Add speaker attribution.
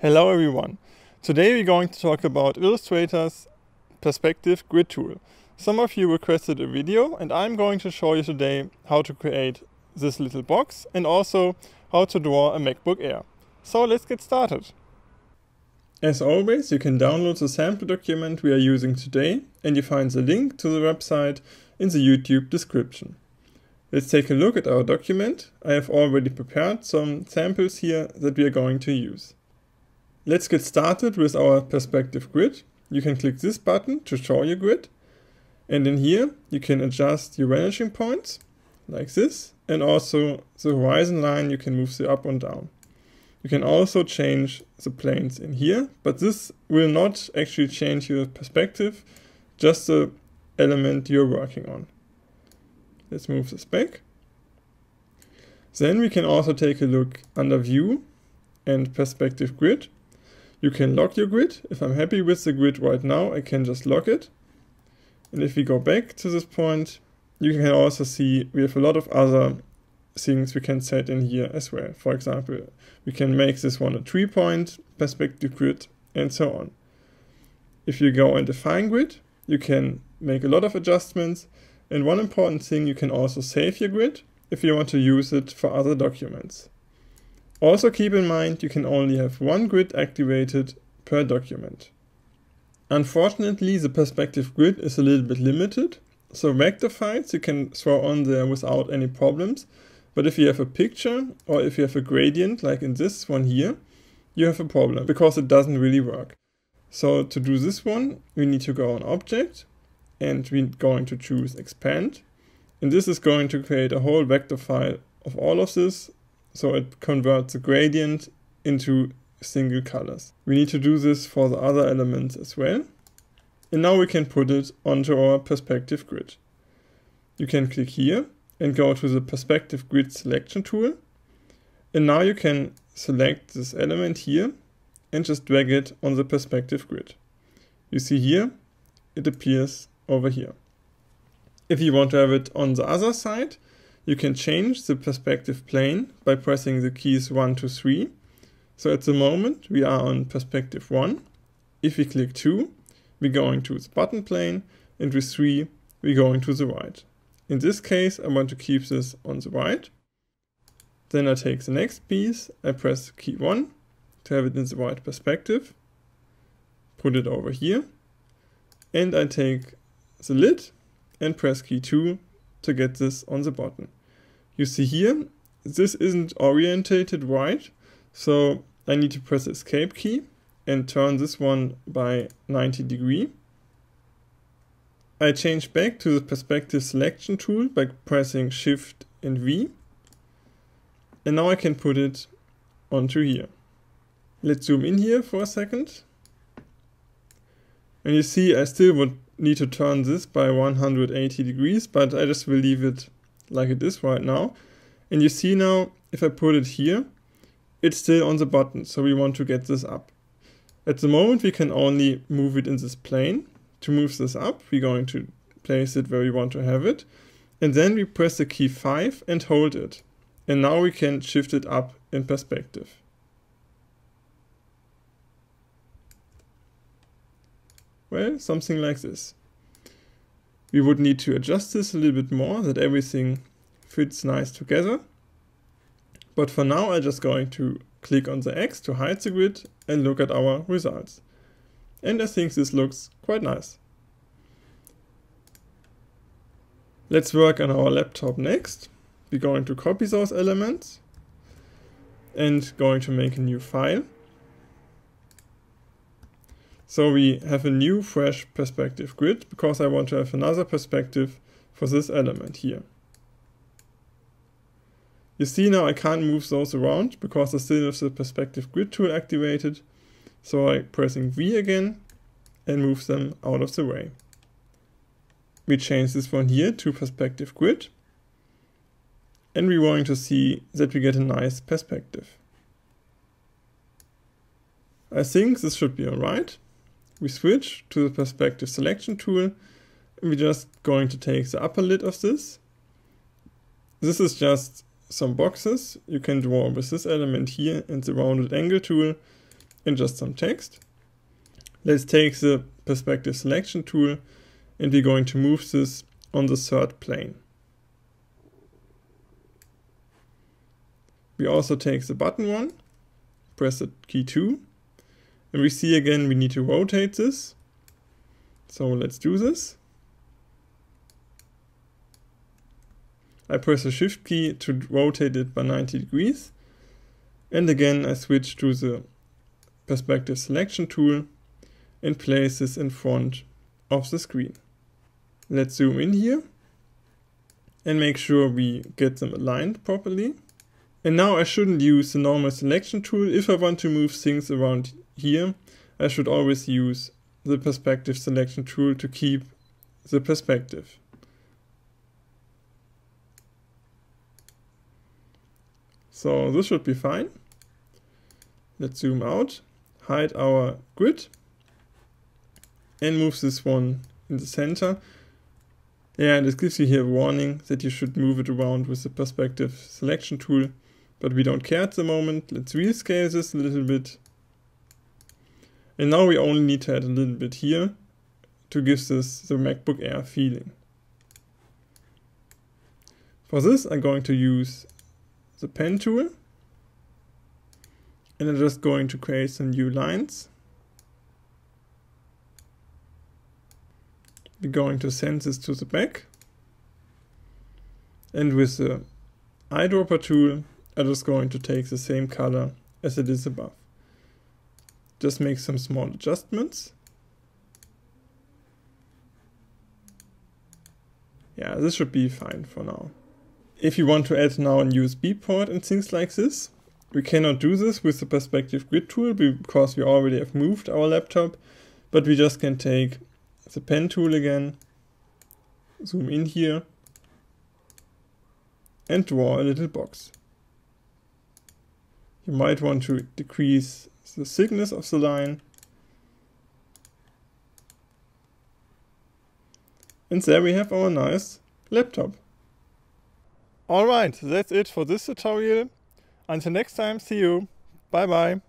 Speaker 1: Hello everyone. Today we're going to talk about Illustrator's Perspective Grid tool. Some of you requested a video and I'm going to show you today how to create this little box and also how to draw a MacBook Air. So let's get started. As always, you can download the sample document we are using today and you find the link to the website in the YouTube description. Let's take a look at our document. I have already prepared some samples here that we are going to use. Let's get started with our perspective grid. You can click this button to show your grid. And in here, you can adjust your vanishing points like this. And also the horizon line, you can move the up and down. You can also change the planes in here, but this will not actually change your perspective, just the element you're working on. Let's move this back. Then we can also take a look under view and perspective grid. You can lock your grid. If I'm happy with the grid right now, I can just lock it. And if we go back to this point, you can also see we have a lot of other things we can set in here as well. For example, we can make this one a three point perspective grid and so on. If you go and define grid, you can make a lot of adjustments. And one important thing, you can also save your grid if you want to use it for other documents. Also keep in mind you can only have one grid activated per document. Unfortunately, the perspective grid is a little bit limited, so vector files you can throw on there without any problems, but if you have a picture or if you have a gradient like in this one here, you have a problem because it doesn't really work. So to do this one, we need to go on object and we're going to choose expand. And this is going to create a whole vector file of all of this so it converts the gradient into single colors. We need to do this for the other elements as well. And now we can put it onto our perspective grid. You can click here and go to the perspective grid selection tool. And now you can select this element here and just drag it on the perspective grid. You see here, it appears over here. If you want to have it on the other side, you can change the perspective plane by pressing the keys 1 to 3. So at the moment we are on perspective 1. If we click 2, we're going to the button plane, and with 3, we're going to the right. In this case, I want to keep this on the right. Then I take the next piece, I press key 1 to have it in the right perspective, put it over here, and I take the lid and press key 2 to get this on the bottom. You see here, this isn't orientated right, so I need to press escape key and turn this one by 90 degree. I change back to the perspective selection tool by pressing shift and V. And now I can put it onto here. Let's zoom in here for a second. And you see I still would need to turn this by 180 degrees, but I just will leave it like it is right now. And you see now, if I put it here, it's still on the button. So we want to get this up. At the moment, we can only move it in this plane. To move this up, we're going to place it where we want to have it. And then we press the key 5 and hold it. And now we can shift it up in perspective. Well, something like this. We would need to adjust this a little bit more, that everything fits nice together. But for now, I'm just going to click on the X to hide the grid and look at our results. And I think this looks quite nice. Let's work on our laptop next. We're going to copy those elements and going to make a new file. So we have a new fresh perspective grid because I want to have another perspective for this element here. You see now I can't move those around because I still have the perspective grid tool activated. So I'm pressing V again and move them out of the way. We change this one here to perspective grid. And we're going to see that we get a nice perspective. I think this should be alright we switch to the perspective selection tool. We're just going to take the upper lid of this. This is just some boxes you can draw with this element here and the rounded angle tool. and just some text. Let's take the perspective selection tool and we're going to move this on the third plane. We also take the button one, press the key 2, and we see again we need to rotate this. So let's do this. I press the shift key to rotate it by 90 degrees. And again I switch to the perspective selection tool and place this in front of the screen. Let's zoom in here and make sure we get them aligned properly. And now I shouldn't use the normal selection tool. If I want to move things around here, I should always use the perspective selection tool to keep the perspective. So this should be fine. Let's zoom out, hide our grid and move this one in the center. Yeah, and it gives you here a warning that you should move it around with the perspective selection tool, but we don't care at the moment. Let's rescale this a little bit. And now we only need to add a little bit here to give this the MacBook Air feeling. For this, I'm going to use the pen tool. And I'm just going to create some new lines. we're going to send this to the back. And with the eyedropper tool, I'm just going to take the same color as it is above. Just make some small adjustments. Yeah, this should be fine for now. If you want to add now an USB port and things like this, we cannot do this with the perspective grid tool because we already have moved our laptop, but we just can take the pen tool again, zoom in here, and draw a little box. You might want to decrease the thickness of the line. And there we have our nice laptop. Alright, that's it for this tutorial. Until next time, see you. Bye bye.